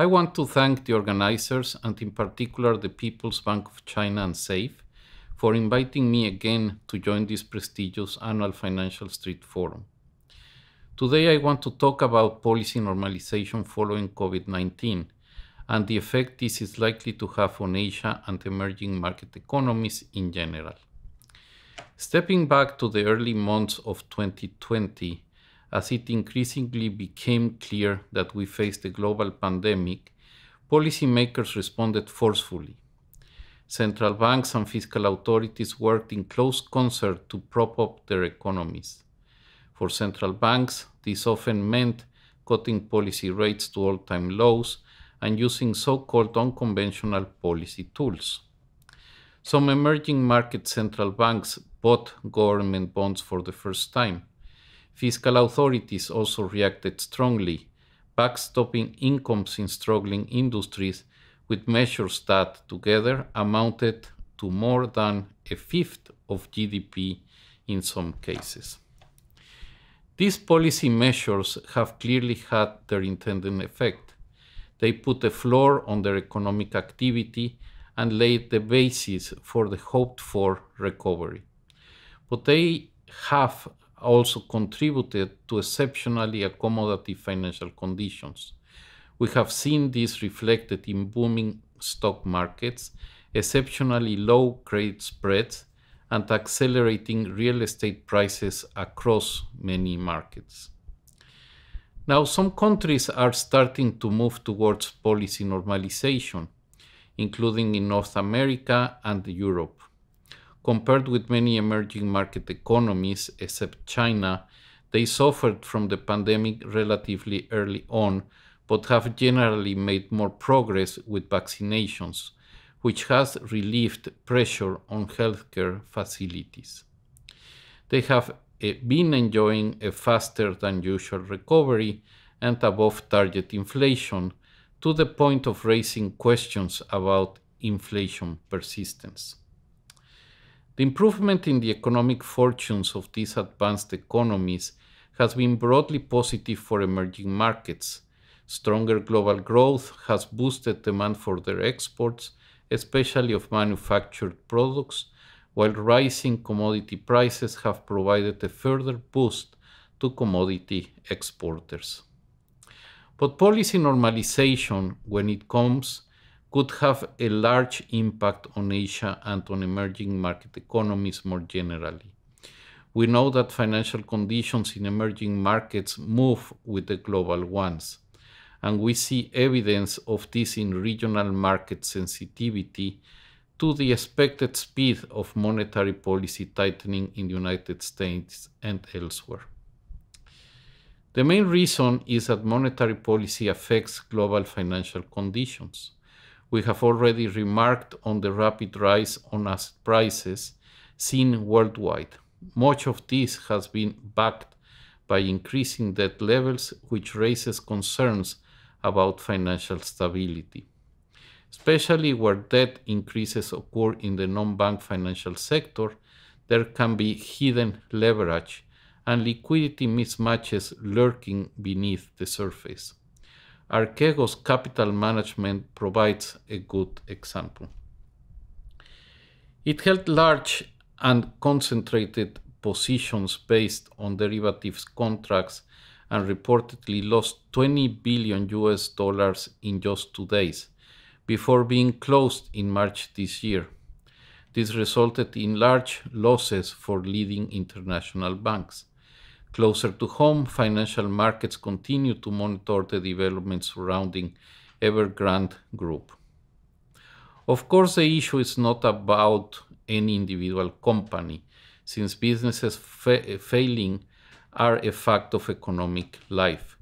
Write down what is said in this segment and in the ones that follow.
I want to thank the organizers and in particular the People's Bank of China and SAFE for inviting me again to join this prestigious annual Financial Street Forum. Today I want to talk about policy normalization following COVID-19 and the effect this is likely to have on Asia and emerging market economies in general. Stepping back to the early months of 2020, as it increasingly became clear that we faced a global pandemic, policymakers responded forcefully. Central banks and fiscal authorities worked in close concert to prop up their economies. For central banks, this often meant cutting policy rates to all time lows and using so called unconventional policy tools. Some emerging market central banks bought government bonds for the first time. Fiscal authorities also reacted strongly, backstopping incomes in struggling industries with measures that together amounted to more than a fifth of GDP in some cases. These policy measures have clearly had their intended effect. They put a floor on their economic activity and laid the basis for the hoped for recovery. But they have also contributed to exceptionally accommodative financial conditions. We have seen this reflected in booming stock markets, exceptionally low credit spreads, and accelerating real estate prices across many markets. Now, some countries are starting to move towards policy normalization, including in North America and Europe. Compared with many emerging market economies, except China, they suffered from the pandemic relatively early on, but have generally made more progress with vaccinations, which has relieved pressure on healthcare facilities. They have eh, been enjoying a faster than usual recovery and above target inflation to the point of raising questions about inflation persistence. The improvement in the economic fortunes of these advanced economies has been broadly positive for emerging markets. Stronger global growth has boosted demand for their exports, especially of manufactured products, while rising commodity prices have provided a further boost to commodity exporters. But policy normalization, when it comes could have a large impact on Asia and on emerging market economies more generally. We know that financial conditions in emerging markets move with the global ones, and we see evidence of this in regional market sensitivity to the expected speed of monetary policy tightening in the United States and elsewhere. The main reason is that monetary policy affects global financial conditions we have already remarked on the rapid rise on asset prices seen worldwide. Much of this has been backed by increasing debt levels, which raises concerns about financial stability. Especially where debt increases occur in the non bank financial sector, there can be hidden leverage and liquidity mismatches lurking beneath the surface. Archegos capital management provides a good example. It held large and concentrated positions based on derivatives contracts and reportedly lost 20 billion US dollars in just two days before being closed in March this year. This resulted in large losses for leading international banks. Closer to home, financial markets continue to monitor the developments surrounding Evergrande Group. Of course, the issue is not about any individual company, since businesses fa failing are a fact of economic life.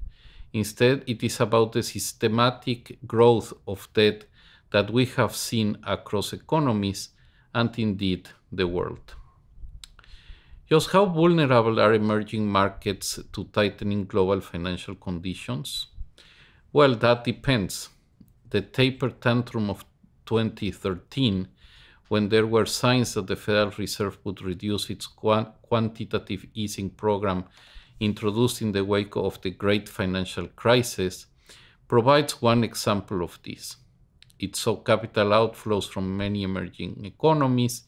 Instead, it is about the systematic growth of debt that we have seen across economies and indeed the world. Just how vulnerable are emerging markets to tightening global financial conditions? Well, that depends. The taper tantrum of 2013, when there were signs that the Federal Reserve would reduce its quantitative easing program introduced in the wake of the great financial crisis, provides one example of this. It saw capital outflows from many emerging economies,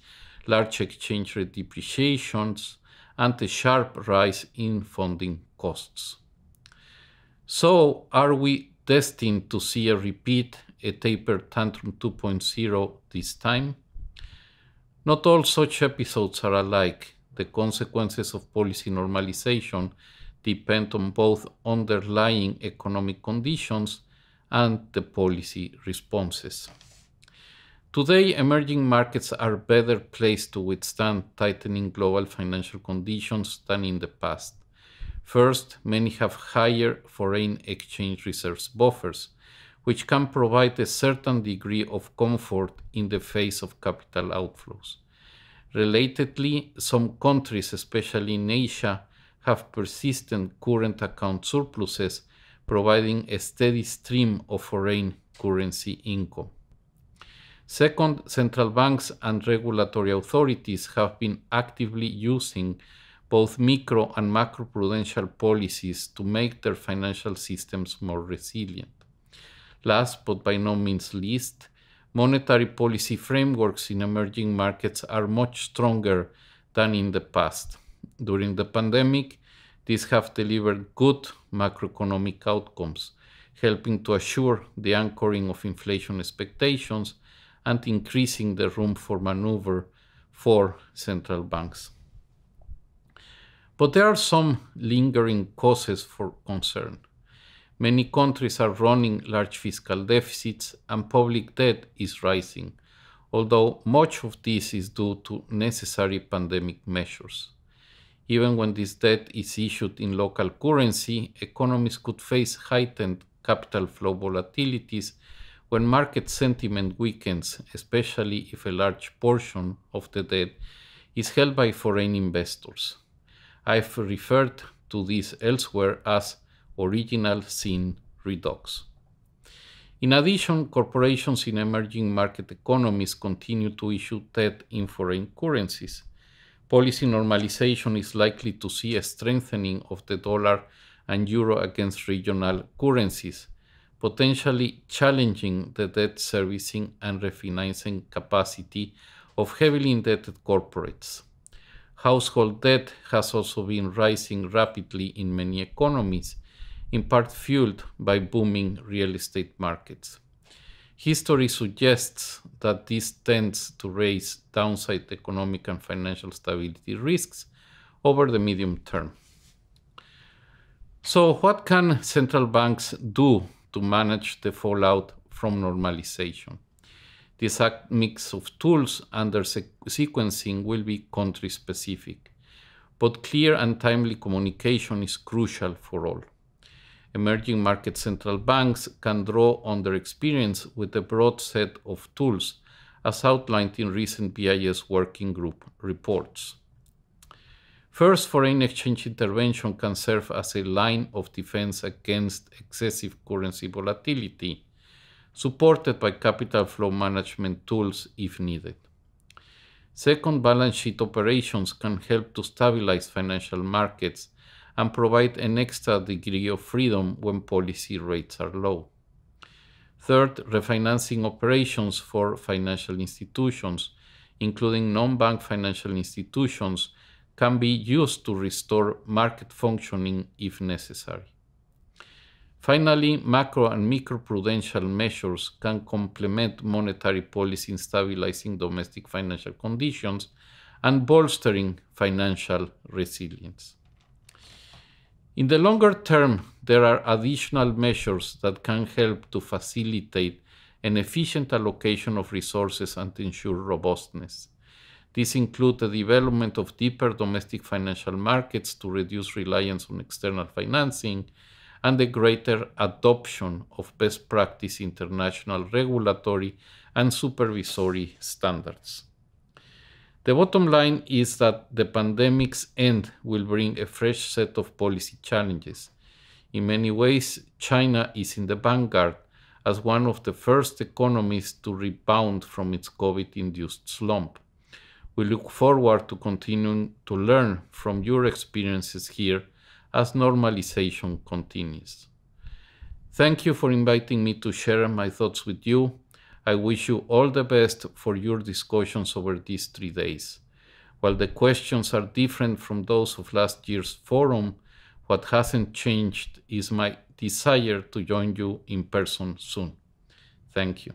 large exchange rate depreciations, and a sharp rise in funding costs. So, are we destined to see a repeat, a taper tantrum 2.0 this time? Not all such episodes are alike. The consequences of policy normalization depend on both underlying economic conditions and the policy responses. Today, emerging markets are better placed to withstand tightening global financial conditions than in the past. First, many have higher foreign exchange reserves buffers, which can provide a certain degree of comfort in the face of capital outflows. Relatedly, some countries, especially in Asia, have persistent current account surpluses, providing a steady stream of foreign currency income. Second, central banks and regulatory authorities have been actively using both micro and macroprudential policies to make their financial systems more resilient. Last but by no means least, monetary policy frameworks in emerging markets are much stronger than in the past. During the pandemic, these have delivered good macroeconomic outcomes, helping to assure the anchoring of inflation expectations and increasing the room for maneuver for central banks. But there are some lingering causes for concern. Many countries are running large fiscal deficits and public debt is rising, although much of this is due to necessary pandemic measures. Even when this debt is issued in local currency, economies could face heightened capital flow volatilities when market sentiment weakens, especially if a large portion of the debt is held by foreign investors. I've referred to this elsewhere as original sin redux. In addition, corporations in emerging market economies continue to issue debt in foreign currencies. Policy normalization is likely to see a strengthening of the dollar and euro against regional currencies, potentially challenging the debt servicing and refinancing capacity of heavily indebted corporates. Household debt has also been rising rapidly in many economies, in part fueled by booming real estate markets. History suggests that this tends to raise downside economic and financial stability risks over the medium term. So, what can central banks do to manage the fallout from normalization? This mix of tools and their sequencing will be country specific, but clear and timely communication is crucial for all emerging market central banks can draw on their experience with a broad set of tools as outlined in recent BIS working group reports. First, foreign exchange intervention can serve as a line of defense against excessive currency volatility, supported by capital flow management tools if needed. Second, balance sheet operations can help to stabilize financial markets and provide an extra degree of freedom when policy rates are low. Third, refinancing operations for financial institutions, including non bank financial institutions, can be used to restore market functioning if necessary. Finally, macro and microprudential measures can complement monetary policy in stabilizing domestic financial conditions and bolstering financial resilience. In the longer term, there are additional measures that can help to facilitate an efficient allocation of resources and ensure robustness. These include the development of deeper domestic financial markets to reduce reliance on external financing and the greater adoption of best practice international regulatory and supervisory standards. The bottom line is that the pandemic's end will bring a fresh set of policy challenges. In many ways, China is in the vanguard as one of the first economies to rebound from its COVID induced slump. We look forward to continuing to learn from your experiences here as normalization continues. Thank you for inviting me to share my thoughts with you. I wish you all the best for your discussions over these three days. While the questions are different from those of last year's forum, what hasn't changed is my desire to join you in person soon. Thank you.